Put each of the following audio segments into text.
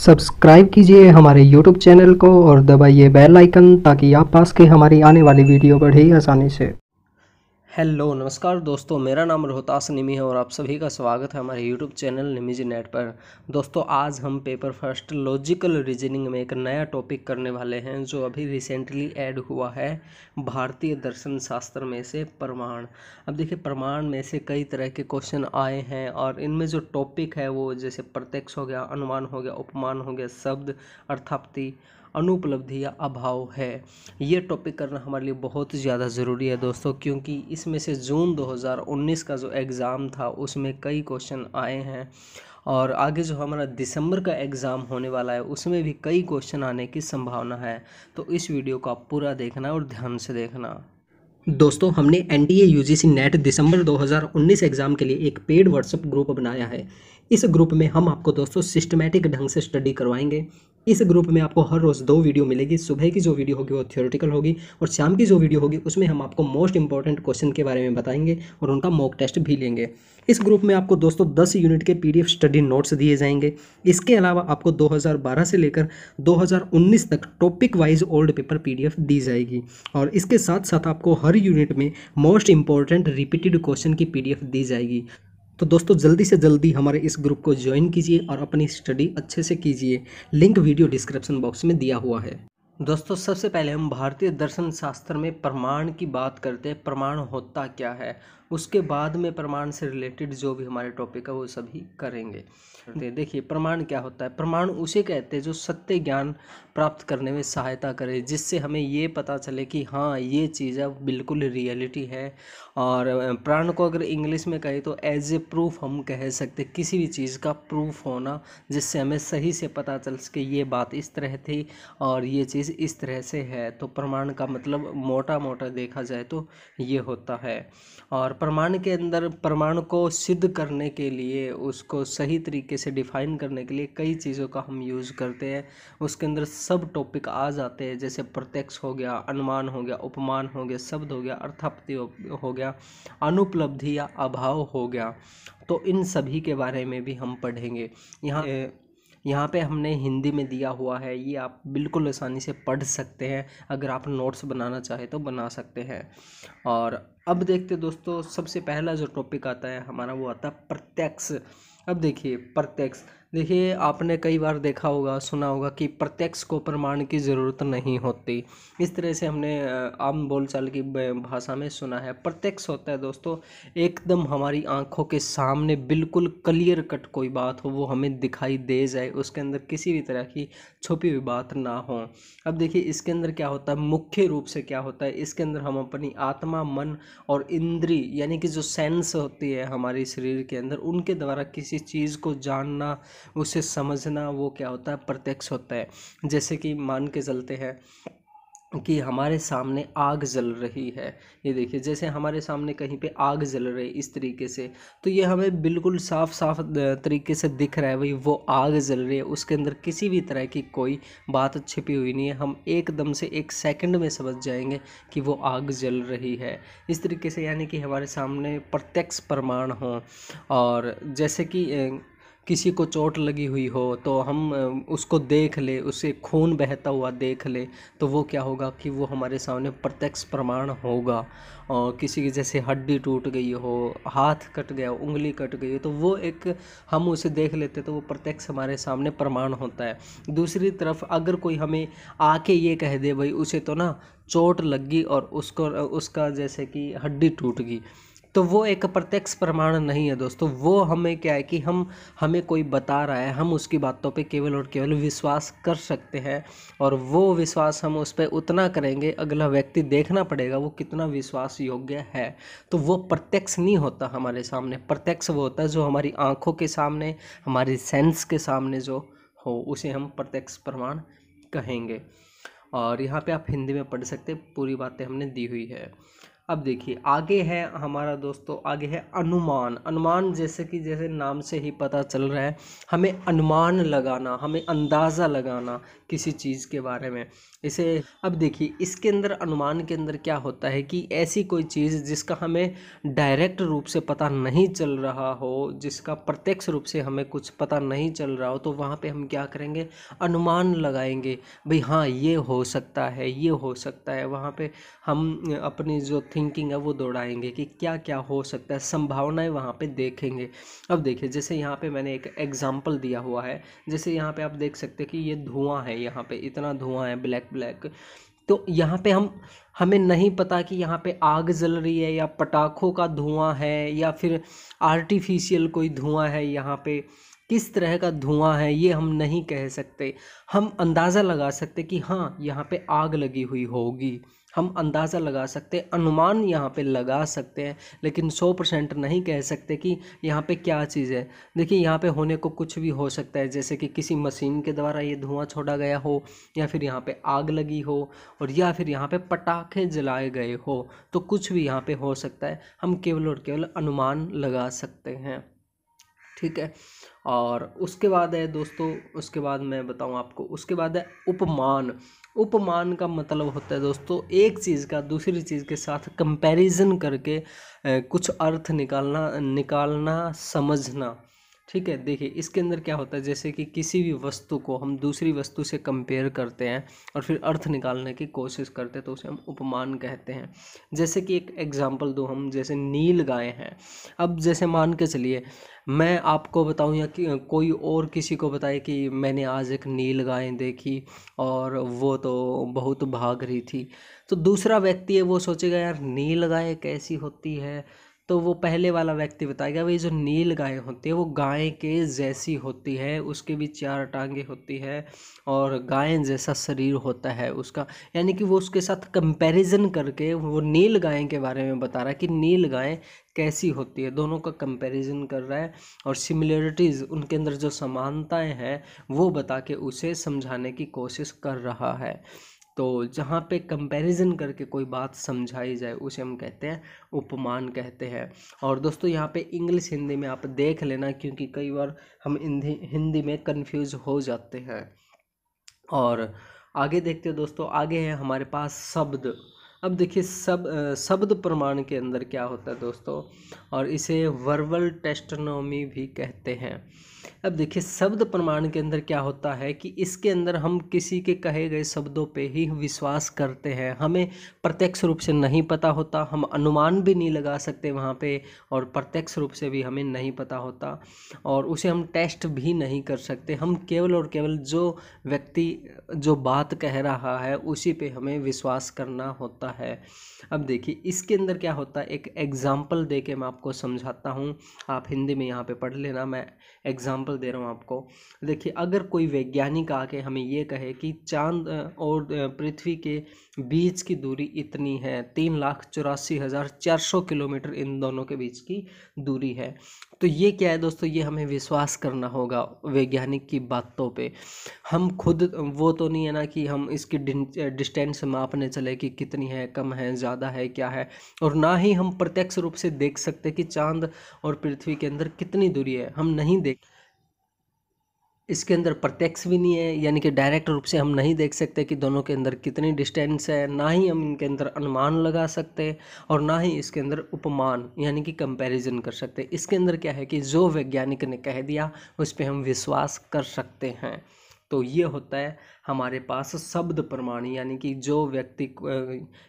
Subscribe कीजिए हमारे YouTube channel को और दबाइए बेल आइकन ताकि आप पास के हमारी आने वाली वीडियो बढ़े आसानी से। हेलो, नमस्कार दोस्तों, मेरा नाम रोहतास निमी है और आप सभी का स्वागत है हमारे यूट्यूब चैनल निमीजी नेट पर। दोस्तों, आज हम पेपर फ़र्स्ट लॉजिकल रीजनिंग में एक नया टॉपिक करने वाले हैं, जो अभी रिसेंटली ऐड हुआ है भारतीय दर्शन शास्त्र में से प्रमाण। अब देखिए, प्रमाण में से कई तरह के क्वेश्चन आए हैं और इनमें जो टॉपिक है वो जैसे प्रत्यक्ष हो गया, अनुमान हो गया, उपमान हो गया, शब्द, अर्थाप्ति अनुपलब्धि या अभाव है। ये टॉपिक करना हमारे लिए बहुत ज़्यादा ज़रूरी है दोस्तों, क्योंकि इसमें से जून 2019 का जो एग्ज़ाम था, उसमें कई क्वेश्चन आए हैं। और आगे जो हमारा दिसंबर का एग्ज़ाम होने वाला है, उसमें भी कई क्वेश्चन आने की संभावना है। तो इस वीडियो को आप पूरा देखना और ध्यान से देखना। दोस्तों, हमने N T A net December 2019 exam के लिए एक पेड व्हाट्सएप ग्रुप बनाया है। इस ग्रुप में हम आपको दोस्तों सिस्टमेटिक ढंग से स्टडी करवाएँगे। इस ग्रुप में आपको हर रोज़ दो वीडियो मिलेगी। सुबह की जो वीडियो होगी वो थियोरिटिकल होगी और शाम की जो वीडियो होगी उसमें हम आपको मोस्ट इंपॉर्टेंट क्वेश्चन के बारे में बताएँगे और उनका मॉक टेस्ट भी लेंगे। इस ग्रुप में आपको दोस्तों 10 यूनिट के पीडीएफ स्टडी नोट्स दिए जाएँगे। इसके अलावा आपको 2012 से लेकर 2019 तक topic wise old paper PDF दी जाएगी और इसके साथ साथ आपको हर यूनिट में मोस्ट इंपॉर्टेंट रिपीटेड क्वेश्चन की पीडीएफ दी जाएगी। तो दोस्तों, जल्दी से जल्दी हमारे इस ग्रुप को ज्वाइन कीजिए और अपनी स्टडी अच्छे से कीजिए। लिंक वीडियो डिस्क्रिप्शन बॉक्स में दिया हुआ है। दोस्तों, सबसे पहले हम भारतीय दर्शन शास्त्र में प्रमाण की बात करते हैं। प्रमाण होता क्या है? उसके बाद में प्रमाण से रिलेटेड जो भी हमारे टॉपिक है वो सभी करेंगे। देखिए प्रमाण क्या होता है? प्रमाण उसे कहते हैं जो सत्य ज्ञान प्राप्त करने में सहायता करे जिससे हमें ये पता चले कि हाँ ये चीज़ अब बिल्कुल रियलिटी है। और प्राण को अगर इंग्लिश में कहे तो एज ए प्रूफ हम कह सकते किसी भी चीज़ का प्रूफ होना जिससे हमें सही से पता चल सके ये बात इस तरह थी और ये चीज़ इस तरह से है। तो प्रमाण का मतलब मोटा मोटा देखा जाए तो ये होता है। और प्रमाण के अंदर प्रमाण को सिद्ध करने के लिए, उसको सही तरीके से डिफाइन करने के लिए कई चीज़ों का हम यूज़ करते हैं। उसके अंदर सब टॉपिक आ जाते हैं, जैसे प्रत्यक्ष हो गया, अनुमान हो गया, उपमान हो गया, शब्द हो गया अर्थाप्ति हो गया, अनुपलब्धि या अभाव हो गया। तो इन सभी के बारे में भी हम पढ़ेंगे। यहाँ यहाँ पे हमने हिंदी में दिया हुआ है, ये आप बिल्कुल आसानी से पढ़ सकते हैं, अगर आप नोट्स बनाना चाहे तो बना सकते हैं। और अब देखते दोस्तों, सबसे पहला जो टॉपिक आता है हमारा वो आता है प्रत्यक्ष। अब देखिए, प्रत्यक्ष। देखिए, आपने कई बार देखा होगा, सुना होगा कि प्रत्यक्ष को प्रमाण की ज़रूरत नहीं होती। इस तरह से हमने आम बोलचाल की भाषा में सुना है। प्रत्यक्ष होता है दोस्तों, एकदम हमारी आँखों के सामने बिल्कुल क्लियर कट कोई बात हो, वो हमें दिखाई दे जाए, उसके अंदर किसी भी तरह की छुपी हुई बात ना हो। अब देखिए, इसके अंदर क्या होता है? मुख्य रूप से क्या होता है? इसके अंदर हम अपनी आत्मा, मन और इंद्री, यानी कि जो सेंस होती है हमारे शरीर के अंदर, उनके द्वारा किसी चीज़ को जानना उसे समझना वो क्या होता है, प्रत्यक्ष होता है। जैसे कि मान के चलते हैं कि हमारे सामने आग जल रही है। ये देखिए, जैसे हमारे सामने कहीं पे आग जल रही है इस तरीके से तो ये हमें बिल्कुल साफ़ साफ़ तरीके से दिख रहा है भाई, वो आग जल रही है। उसके अंदर किसी भी तरह की कोई बात छिपी हुई नहीं है। हम एकदम से एक सेकंड में समझ जाएँगे कि वो आग जल रही है। इस तरीके से यानी कि हमारे सामने प्रत्यक्ष प्रमाण हों। और जैसे कि किसी को चोट लगी हुई हो तो हम उसको देख ले, उसे खून बहता हुआ देख ले तो वो क्या होगा कि वो हमारे सामने प्रत्यक्ष प्रमाण होगा। और किसी की जैसे हड्डी टूट गई हो, हाथ कट गया, उंगली कट गई हो तो वो एक, हम उसे देख लेते तो वो प्रत्यक्ष हमारे सामने प्रमाण होता है। दूसरी तरफ़ अगर कोई हमें आके ये कह दे, भाई, उसे तो ना चोट लग और उसको, उसका जैसे कि हड्डी टूट गई। तो वो एक प्रत्यक्ष प्रमाण नहीं है दोस्तों। वो हमें क्या है कि हम, हमें कोई बता रहा है, हम उसकी बातों पे केवल और केवल विश्वास कर सकते हैं और वो विश्वास हम उस पर उतना करेंगे, अगला व्यक्ति देखना पड़ेगा वो कितना विश्वास योग्य है। तो वो प्रत्यक्ष नहीं होता हमारे सामने, प्रत्यक्ष वो होता है जो हमारी आँखों के सामने, हमारी सेंस के सामने जो हो, उसे हम प्रत्यक्ष प्रमाण कहेंगे। और यहाँ पे आप हिंदी में पढ़ सकते पूरी बातें हमने दी हुई है। अब देखिए, आगे है हमारा दोस्तों, आगे है अनुमान। अनुमान जैसे कि जैसे नाम से ही पता चल रहा है, हमें अनुमान लगाना, हमें अंदाज़ा लगाना किसी चीज़ के बारे में। इसे अब देखिए, इसके अंदर, अनुमान के अंदर क्या होता है कि ऐसी कोई चीज़ जिसका हमें डायरेक्ट रूप से पता नहीं चल रहा हो, जिसका प्रत्यक्ष रूप से हमें कुछ पता नहीं चल रहा हो तो वहाँ पे हम क्या करेंगे? अनुमान लगाएँगे। भाई हाँ ये हो सकता है, ये हो सकता है। वहाँ पे हम अपनी जो थिंकिंग है वो दौड़ाएँगे कि क्या क्या हो सकता है, संभावनाएँ वहाँ पे देखेंगे। अब देखिए, जैसे यहाँ पे मैंने एक एग्जांपल दिया हुआ है, जैसे यहाँ पे आप देख सकते हैं कि ये धुआँ है यहाँ पे, इतना धुआँ है ब्लैक ब्लैक तो यहाँ पे हम, हमें नहीं पता कि यहाँ पे आग जल रही है या पटाखों का धुआँ है या फिर आर्टिफिशियल कोई धुआँ है यहाँ पे। किस तरह का धुआँ है, ये हम नहीं कह सकते। हम अंदाज़ा लगा सकते कि हाँ यहाँ पे आग लगी हुई होगी। हम अंदाज़ा लगा सकते, अनुमान यहाँ पे लगा सकते हैं, लेकिन सौ परसेंट नहीं कह सकते कि यहाँ पे क्या चीज़ है। देखिए, यहाँ पे होने को कुछ भी हो सकता है, जैसे कि किसी मशीन के द्वारा ये धुआँ छोड़ा गया हो, या फिर यहाँ पे आग लगी हो, और या फिर यहाँ पे पटाखे जलाए गए हो तो कुछ भी यहाँ पे हो सकता है। हम केवल और केवल अनुमान लगा सकते हैं। ठीक है? और उसके बाद है दोस्तों, उसके बाद मैं बताऊँ आपको, उसके बाद है उपमान। उपमान का मतलब होता है दोस्तों, एक चीज़ का दूसरी चीज़ के साथ कंपैरिजन करके कुछ अर्थ निकालना निकालना, समझना। ठीक है, देखिए, इसके अंदर क्या होता है, जैसे कि किसी भी वस्तु को हम दूसरी वस्तु से कंपेयर करते हैं और फिर अर्थ निकालने की कोशिश करते हैं तो उसे हम उपमान कहते हैं। जैसे कि एक एग्जांपल दो हम, जैसे नील गाय हैं। अब जैसे मान के चलिए, मैं आपको बताऊँ या कि, कोई और किसी को बताए कि मैंने आज एक नील गाय देखी और वो तो बहुत भाग रही थी। तो दूसरा व्यक्ति है, वो सोचेगा, यार, नील गाय कैसी होती है? तो वो पहले वाला व्यक्ति बताएगा भाई जो नील गाय होती है, वो गाय के जैसी होती है, उसके भी चार टांगे होती है और गाय जैसा शरीर होता है उसका। यानी कि वो उसके साथ कंपैरिजन करके वो नील गाय के बारे में बता रहा है कि नील गाय कैसी होती है। दोनों का कंपैरिजन कर रहा है और सिमिलरिटीज़ उनके अंदर जो समानताएँ हैं, वो बता के उसे समझाने की कोशिश कर रहा है। तो जहाँ पे कंपैरिजन करके कोई बात समझाई जाए, उसे हम कहते हैं उपमान कहते हैं। और दोस्तों, यहाँ पे इंग्लिश हिंदी में आप देख लेना क्योंकि कई बार हम हिंदी हिंदी में कंफ्यूज हो जाते हैं। और आगे देखते हैं दोस्तों, आगे है हमारे पास शब्द। अब देखिए सब शब्द प्रमाण के अंदर क्या होता है दोस्तों? और इसे वर्बल टेस्टोनॉमी भी कहते हैं। अब देखिए, शब्द प्रमाण के अंदर क्या होता है कि इसके अंदर हम किसी के कहे गए शब्दों पे ही विश्वास करते हैं। हमें प्रत्यक्ष रूप से नहीं पता होता, हम अनुमान भी नहीं लगा सकते वहाँ पे और प्रत्यक्ष रूप से भी हमें नहीं पता होता और उसे हम टेस्ट भी नहीं कर सकते। हम केवल और केवल जो व्यक्ति, जो बात कह रहा है, उसी पे हमें विश्वास करना होता है। अब देखिए, इसके अंदर क्या होता है? एक एग्ज़ाम्पल दे के मैं आपको समझाता हूँ। आप हिंदी में यहाँ पे पढ़ लेना, मैं एग्ज़ाम्पल दे रहा हूँ आपको। देखिए, अगर कोई वैज्ञानिक आके हमें ये कहे कि चाँद और पृथ्वी के बीच की दूरी इतनी है, तीन लाख चौरासी हज़ार चार सौ किलोमीटर इन दोनों के बीच की दूरी है तो ये क्या है दोस्तों? ये हमें विश्वास करना होगा वैज्ञानिक की बातों पे। हम खुद, वो तो नहीं है ना कि हम इसकी डिस्टेंस मापने चले कि कितनी है, कम है, ज़्यादा है, क्या है, और ना ही हम प्रत्यक्ष रूप से देख सकते कि चाँद और पृथ्वी के अंदर कितनी दूरी है। हम नहीं देख इसके अंदर प्रत्यक्ष भी नहीं है, यानी कि डायरेक्ट रूप से हम नहीं देख सकते कि दोनों के अंदर कितनी डिस्टेंस है, ना ही हम इनके अंदर अनुमान लगा सकते और ना ही इसके अंदर उपमान, यानी कि कंपैरिजन कर सकते। इसके अंदर क्या है कि जो वैज्ञानिक ने कह दिया, उस पर हम विश्वास कर सकते हैं। तो ये होता है हमारे पास शब्द प्रमाण, यानी कि जो व्यक्ति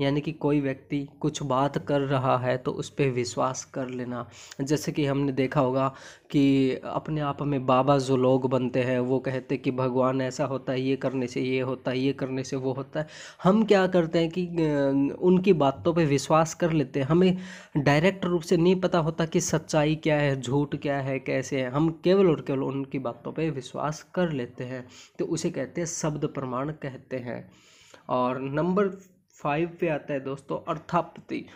यानी कि कोई व्यक्ति कुछ बात कर रहा है तो उस पर विश्वास कर लेना। जैसे कि हमने देखा होगा कि अपने आप में बाबा जो लोग बनते हैं, वो कहते कि भगवान ऐसा होता है, ये करने से ये होता है, ये करने से वो होता है। हम क्या करते हैं कि उनकी बातों पे विश्वास कर लेते हैं। हमें डायरेक्ट रूप से नहीं पता होता कि सच्चाई क्या है, झूठ क्या है, कैसे है। हम केवल और केवल उनकी बातों पे विश्वास कर लेते हैं। तो उसे कहते हैं शब्द प्रमाण कहते हैं। और नंबर फाइव पे आता है दोस्तों, अर्थापति।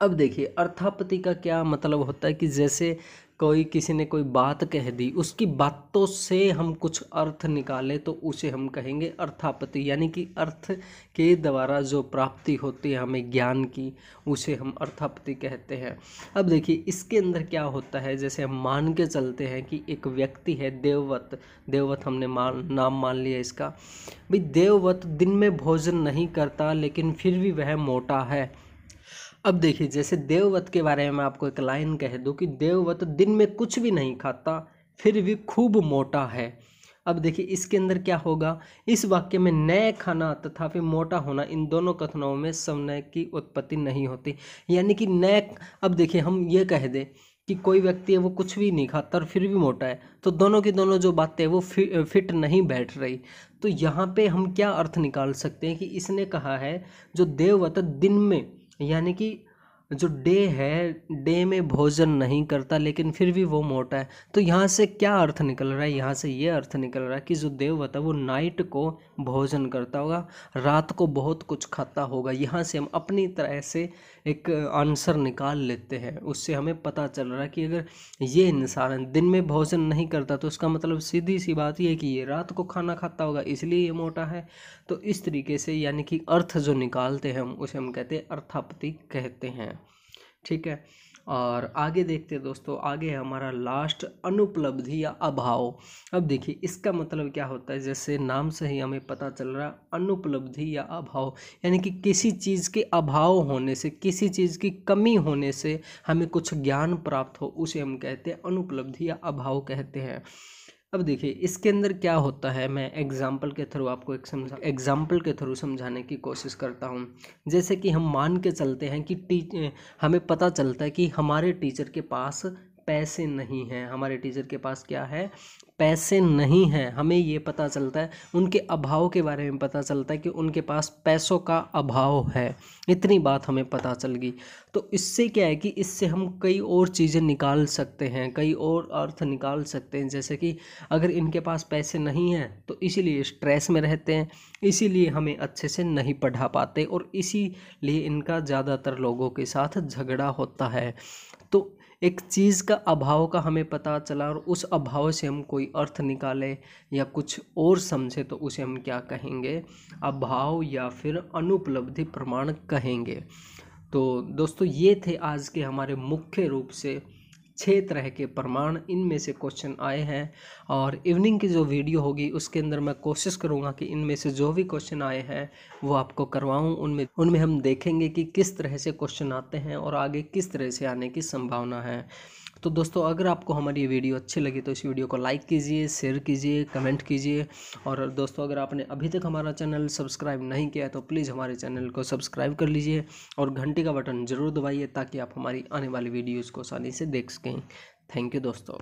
अब देखिए अर्थापति का क्या मतलब होता है कि जैसे कोई किसी ने कोई बात कह दी, उसकी बातों से हम कुछ अर्थ निकालें तो उसे हम कहेंगे अर्थापति यानी कि अर्थ के द्वारा जो प्राप्ति होती है हमें ज्ञान की, उसे हम अर्थापति कहते हैं। अब देखिए, इसके अंदर क्या होता है, जैसे हम मान के चलते हैं कि एक व्यक्ति है देववत देववत हमने मान, नाम मान लिया इसका। भाई, देववत दिन में भोजन नहीं करता, लेकिन फिर भी वह मोटा है। अब देखिए जैसे देववत के बारे में मैं आपको एक लाइन कह दूँ कि देववत दिन में कुछ भी नहीं खाता फिर भी खूब मोटा है। अब देखिए इसके अंदर क्या होगा? इस वाक्य में नए खाना तथा फिर मोटा होना इन दोनों कथनों में समन्वय की उत्पत्ति नहीं होती। यानी कि नए अब देखिए हम ये कह दें कि कोई व्यक्ति है वो कुछ भी नहीं खाता और फिर भी मोटा है तो दोनों की दोनों जो बातें हैं वो फि, फिट नहीं बैठ रही। तो यहाँ पे हम क्या अर्थ निकाल सकते हैं कि इसने कहा है जो देववत दिन में यानी कि जो डे है, डे में भोजन नहीं करता, लेकिन फिर भी वो मोटा है। तो यहाँ से क्या अर्थ निकल रहा है? यहाँ से ये अर्थ निकल रहा है कि जो देववत है, वो नाइट को भोजन करता होगा, रात को बहुत कुछ खाता होगा। यहाँ से हम अपनी तरह से एक आंसर निकाल लेते हैं। उससे हमें पता चल रहा है कि अगर ये इंसान दिन में भोजन नहीं करता तो उसका मतलब सीधी सी बात ये कि ये रात को खाना खाता होगा, इसलिए ये मोटा है। तो इस तरीके से यानी कि अर्थ जो निकालते हैं हम, उसे हम कहते हैं अर्थापति कहते हैं। ठीक है? और आगे देखते हैं दोस्तों, आगे है हमारा लास्ट अनुपलब्धि या अभाव। अब देखिए, इसका मतलब क्या होता है? जैसे नाम से ही हमें पता चल रहा अनुपलब्धि या अभाव। यानी कि किसी चीज़ के अभाव होने से, किसी चीज़ की कमी होने से हमें कुछ ज्ञान प्राप्त हो, उसे हम कहते हैं अनुपलब्धि या अभाव कहते हैं। अब देखिए, इसके अंदर क्या होता है? मैं एग्ज़ाम्पल के थ्रू आपको एक समझा एग्ज़ाम्पल के थ्रू समझाने की कोशिश करता हूँ। जैसे कि हम मान के चलते हैं कि टी, हमें पता चलता है कि हमारे टीचर के पास पैसे नहीं हैं। हमारे टीचर के पास क्या है? पैसे नहीं हैं। हमें ये पता चलता है, उनके अभाव के बारे में पता चलता है कि उनके पास पैसों का अभाव है। इतनी बात हमें पता चल गई। तो इससे क्या है कि इससे हम कई और चीज़ें निकाल सकते हैं, कई और अर्थ निकाल सकते हैं। जैसे कि अगर इनके पास पैसे नहीं हैं तो इसीलिए स्ट्रेस में रहते हैं, इसीलिए हमें अच्छे से नहीं पढ़ा पाते और इसीलिए इनका ज़्यादातर लोगों के साथ झगड़ा होता है। तो एक चीज़ का अभाव का हमें पता चला और उस अभाव से हम कोई अर्थ निकाले या कुछ और समझे तो उसे हम क्या कहेंगे? अभाव या फिर अनुपलब्धि प्रमाण कहेंगे। तो दोस्तों, ये थे आज के हमारे मुख्य रूप से छः तरह के प्रमाण इनमें से क्वेश्चन आए हैं और इवनिंग की जो वीडियो होगी, उसके अंदर मैं कोशिश करूँगा कि इनमें से जो भी क्वेश्चन आए हैं, वो आपको करवाऊँ। उनमें उनमें हम देखेंगे कि किस तरह से क्वेश्चन आते हैं और आगे किस तरह से आने की संभावना है। तो दोस्तों, अगर आपको हमारी ये वीडियो अच्छी लगी तो इस वीडियो को लाइक कीजिए, शेयर कीजिए, कमेंट कीजिए। और दोस्तों, अगर आपने अभी तक हमारा चैनल सब्सक्राइब नहीं किया तो प्लीज़ हमारे चैनल को सब्सक्राइब कर लीजिए और घंटी का बटन ज़रूर दबाइए, ताकि आप हमारी आने वाली वीडियोज़ को आसानी से देख सकें। थैंक यू दोस्तों।